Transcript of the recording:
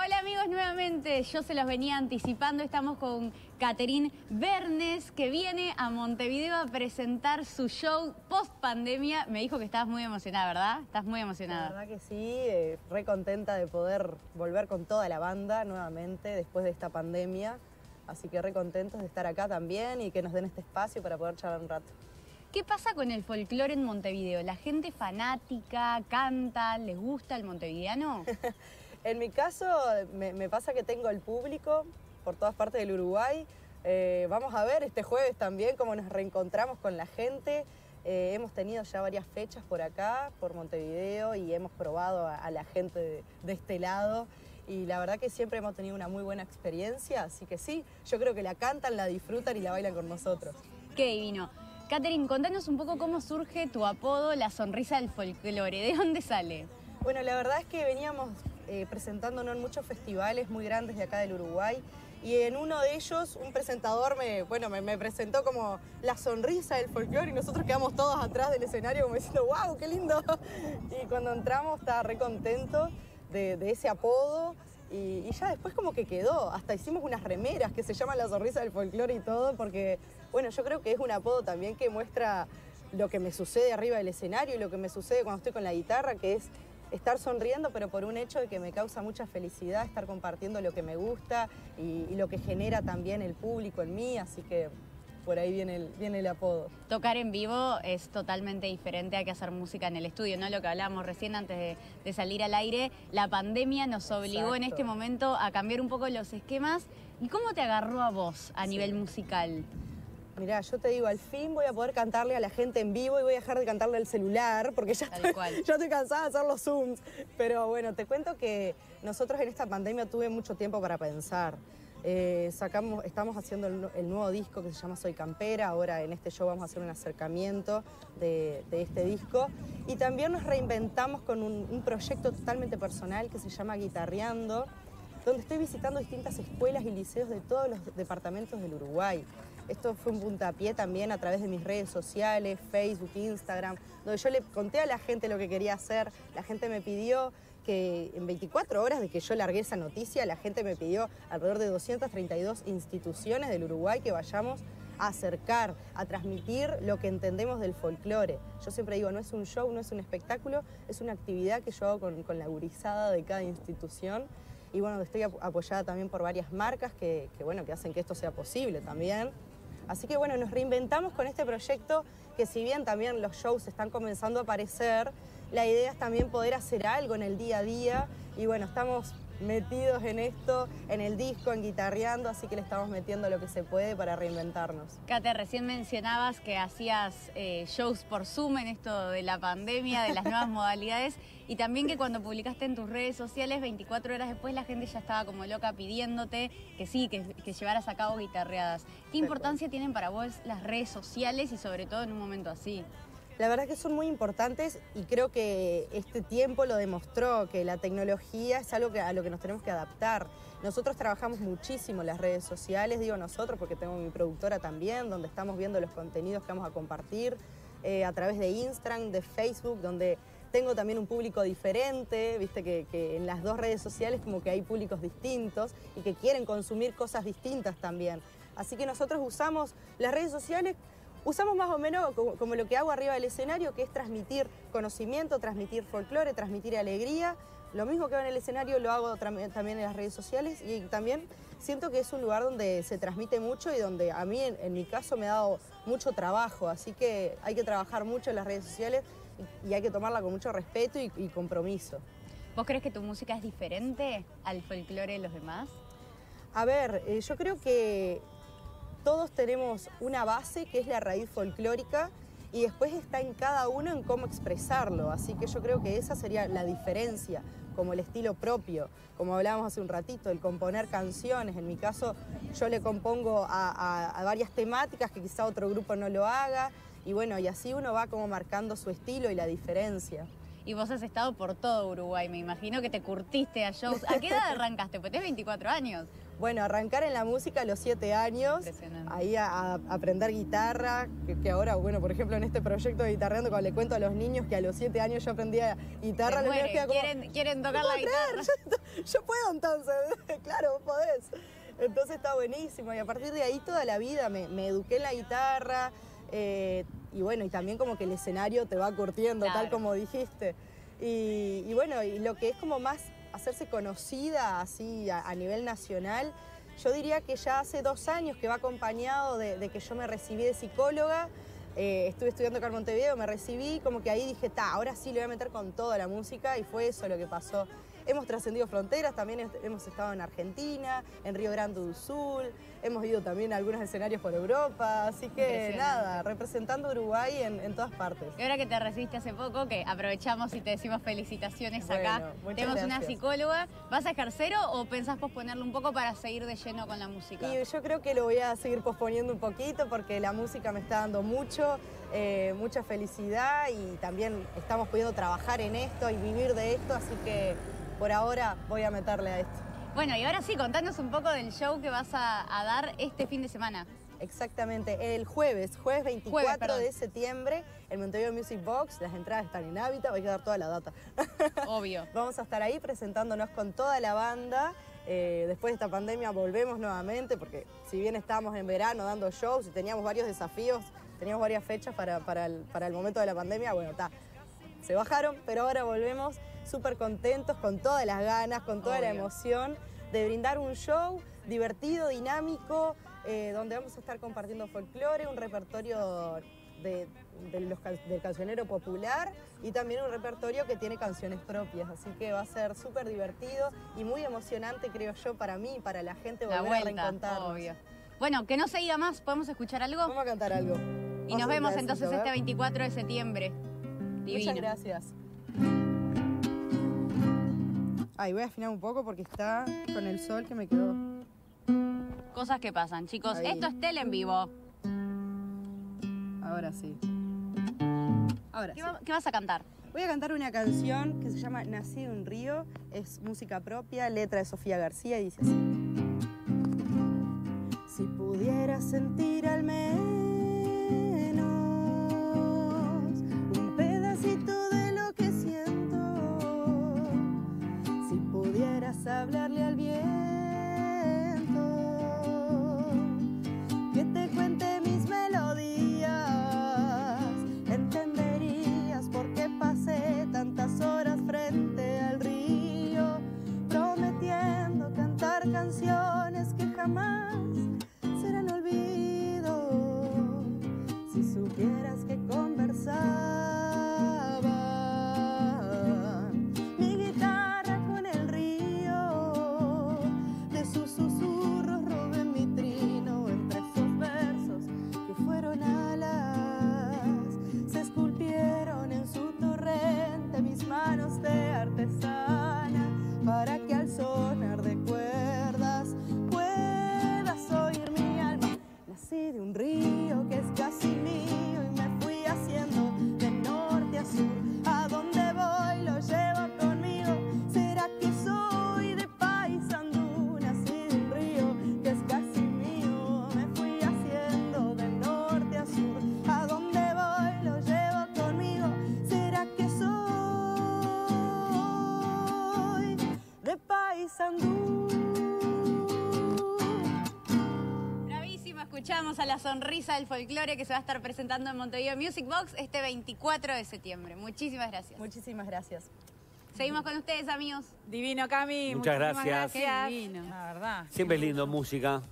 Hola amigos, nuevamente yo se los venía anticipando, estamos con Caterín Bernes que viene a Montevideo a presentar su show post pandemia. Me dijo que estabas muy emocionada, ¿verdad? Estás muy emocionada. La verdad que sí, eh, re contenta de poder volver con toda la banda nuevamente después de esta pandemia. Así que re contentos de estar acá también y que nos den este espacio para poder charlar un rato. ¿Qué pasa con el folclore en Montevideo? ¿La gente fanática, canta, les gusta el montevideano? En mi caso, me, pasa que tengo el público por todas partes del Uruguay. Eh, vamos a ver este jueves también cómo nos reencontramos con la gente. Eh, hemos tenido ya varias fechas por acá, por Montevideo, y hemos probado a, la gente de, este lado. Y la verdad que siempre hemos tenido una muy buena experiencia, así que sí, yo creo que la cantan, la disfrutan y la bailan con nosotros. Qué divino. Catherine, contanos un poco cómo surge tu apodo, la sonrisa del folclore. ¿De dónde sale? Bueno, la verdad es que veníamos eh, presentándonos en muchos festivales muy grandes de acá del Uruguay. Y en uno de ellos un presentador me, bueno, me, presentó como la sonrisa del folclore y nosotros quedamos todos atrás del escenario como diciendo, wow, qué lindo. Y cuando entramos estaba re contento de, ese apodo y, ya después como que quedó. Hasta hicimos unas remeras que se llaman la sonrisa del folclore y todo porque, bueno, yo creo que es un apodo también que muestra lo que me sucede arriba del escenario y lo que me sucede cuando estoy con la guitarra, que es estar sonriendo, pero por un hecho de que me causa mucha felicidad estar compartiendo lo que me gusta y, lo que genera también el público en mí, así que por ahí viene el, viene el apodo. Tocar en vivo es totalmente diferente a que hacer música en el estudio, ¿no? Lo que hablábamos recién antes de, salir al aire, la pandemia nos obligó en este momento a cambiar un poco los esquemas. ¿Y cómo te agarró a vos a nivel musical? Mirá, yo te digo, al fin voy a poder cantarle a la gente en vivo y voy a dejar de cantarle al celular porque ya estoy, ya estoy cansada de hacer los Zooms. Pero bueno, te cuento que nosotros en esta pandemia tuve mucho tiempo para pensar. Eh, sacamos, estamos haciendo el, nuevo disco que se llama Soy Campera, ahora en este show vamos a hacer un acercamiento de, este disco y también nos reinventamos con un, un proyecto totalmente personal que se llama Guitarreando, donde estoy visitando distintas escuelas y liceos de todos los departamentos del Uruguay. Esto fue un puntapié también a través de mis redes sociales, Facebook, Instagram, donde yo le conté a la gente lo que quería hacer. La gente me pidió que en 24 horas de que yo largué esa noticia, la gente me pidió alrededor de 232 instituciones del Uruguay que vayamos a acercar, a transmitir lo que entendemos del folclore. Yo siempre digo, no es un show, no es un espectáculo, es una actividad que yo hago con, la gurizada de cada institución. Y bueno, estoy apoyada también por varias marcas que, que, bueno, que hacen que esto sea posible también. Así que bueno, nos reinventamos con este proyecto que si bien también los shows están comenzando a aparecer, la idea es también poder hacer algo en el día a día. Y bueno, estamos metidos en esto, en el disco, en guitarreando, así que le estamos metiendo lo que se puede para reinventarnos. Kate, recién mencionabas que hacías eh, shows por Zoom en esto de la pandemia, de las nuevas modalidades, y también que cuando publicaste en tus redes sociales, 24 horas después la gente ya estaba como loca pidiéndote que sí, que, que llevaras a cabo guitarreadas. ¿Qué importancia tienen para vos las redes sociales y sobre todo en un momento así? La verdad que son muy importantes y creo que este tiempo lo demostró, que la tecnología es algo a lo que nos tenemos que adaptar. Nosotros trabajamos muchísimo las redes sociales, digo nosotros porque tengo mi productora también, donde estamos viendo los contenidos que vamos a compartir eh, a través de Instagram, de Facebook, donde tengo también un público diferente, viste que, que, en las dos redes sociales como que hay públicos distintos y que quieren consumir cosas distintas también. Así que nosotros usamos las redes sociales Usamos más o menos como, lo que hago arriba del escenario, que es transmitir conocimiento, transmitir folclore, transmitir alegría. Lo mismo que hago en el escenario lo hago también en las redes sociales y también siento que es un lugar donde se transmite mucho y donde a mí en, mi caso me ha dado mucho trabajo, así que hay que trabajar mucho en las redes sociales y, hay que tomarla con mucho respeto y, compromiso. ¿Vos crees que tu música es diferente al folclore de los demás? A ver, eh, yo creo que todos tenemos una base que es la raíz folclórica y después está en cada uno en cómo expresarlo. Así que yo creo que esa sería la diferencia, como el estilo propio, como hablábamos hace un ratito, el componer canciones. En mi caso, yo le compongo a, varias temáticas que quizá otro grupo no lo haga. Y bueno, y así uno va como marcando su estilo y la diferencia. y vos has estado por todo Uruguay. Me imagino que te curtiste a shows. ¿A qué edad arrancaste? Pues tenés 24 años. Bueno, arrancar en la música a los 7 años, ahí a, aprender guitarra, que, ahora, bueno, por ejemplo, en este proyecto de guitarreando, cuando le cuento a los niños que a los 7 años yo aprendía guitarra, los niños como, ¿Quieren, quieren tocar la guitarra. Yo, puedo entonces, claro, vos podés. Entonces está buenísimo y a partir de ahí toda la vida me, eduqué en la guitarra eh, y bueno, y también como que el escenario te va curtiendo, tal como dijiste. Y, bueno, y lo que es como más hacerse conocida así a, nivel nacional, yo diría que ya hace dos años que va acompañado de, que yo me recibí de psicóloga, eh, estuve estudiando acá en Montevideo, me recibí, como que ahí dije, ta, ahora sí le voy a meter con toda la música y fue eso lo que pasó. Hemos trascendido fronteras, también hemos estado en Argentina, en Río Grande do Sul, hemos ido también a algunos escenarios por Europa, así que nada, representando Uruguay en, todas partes. Y ahora que te recibiste hace poco, que aprovechamos y te decimos felicitaciones acá, tenemos una psicóloga, ¿vas a ejercer o pensás posponerlo un poco para seguir de lleno con la música? Y yo creo que lo voy a seguir posponiendo un poquito porque la música me está dando mucho, eh, mucha felicidad y también estamos pudiendo trabajar en esto y vivir de esto, así que por ahora voy a meterle a esto. Bueno, y ahora sí, contanos un poco del show que vas a, dar este fin de semana. Exactamente, el jueves, jueves 24 de septiembre, el Montevideo Music Box, las entradas están en hábitat, voy a dar toda la data. Obvio. Vamos a estar ahí presentándonos con toda la banda. Eh, después de esta pandemia volvemos nuevamente, porque si bien estábamos en verano dando shows y teníamos varios desafíos, teníamos varias fechas para, para, el, para el momento de la pandemia, bueno, está, se bajaron, pero ahora volvemos súper contentos, con todas las ganas, con toda la emoción de brindar un show divertido, dinámico, eh, donde vamos a estar compartiendo folclore, un repertorio de, del cancionero popular y también un repertorio que tiene canciones propias, así que va a ser súper divertido y muy emocionante creo yo para mí y para la gente volver a reencontrarnos. Bueno, que no se diga más, ¿podemos escuchar algo? Vamos a cantar algo. Y nos vemos entonces este 24 de septiembre. Muchas gracias. Ay, voy a afinar un poco porque está con el sol que me quedó. Cosas que pasan, chicos. Esto es tele en vivo. Ahora sí. Ahora ¿Qué, ¿Qué vas a cantar? Voy a cantar una canción que se llama Nací de un río. Es música propia, letra de Sofía García y dice así. Si pudiera sentir al menos escuchamos a la sonrisa del folclore que se va a estar presentando en Montevideo Music Box este 24 de septiembre. Muchísimas gracias. Muchísimas gracias. Seguimos con ustedes, amigos. Divino, Cami. Muchas gracias. gracias. Divino. La verdad. Siempre es lindo música.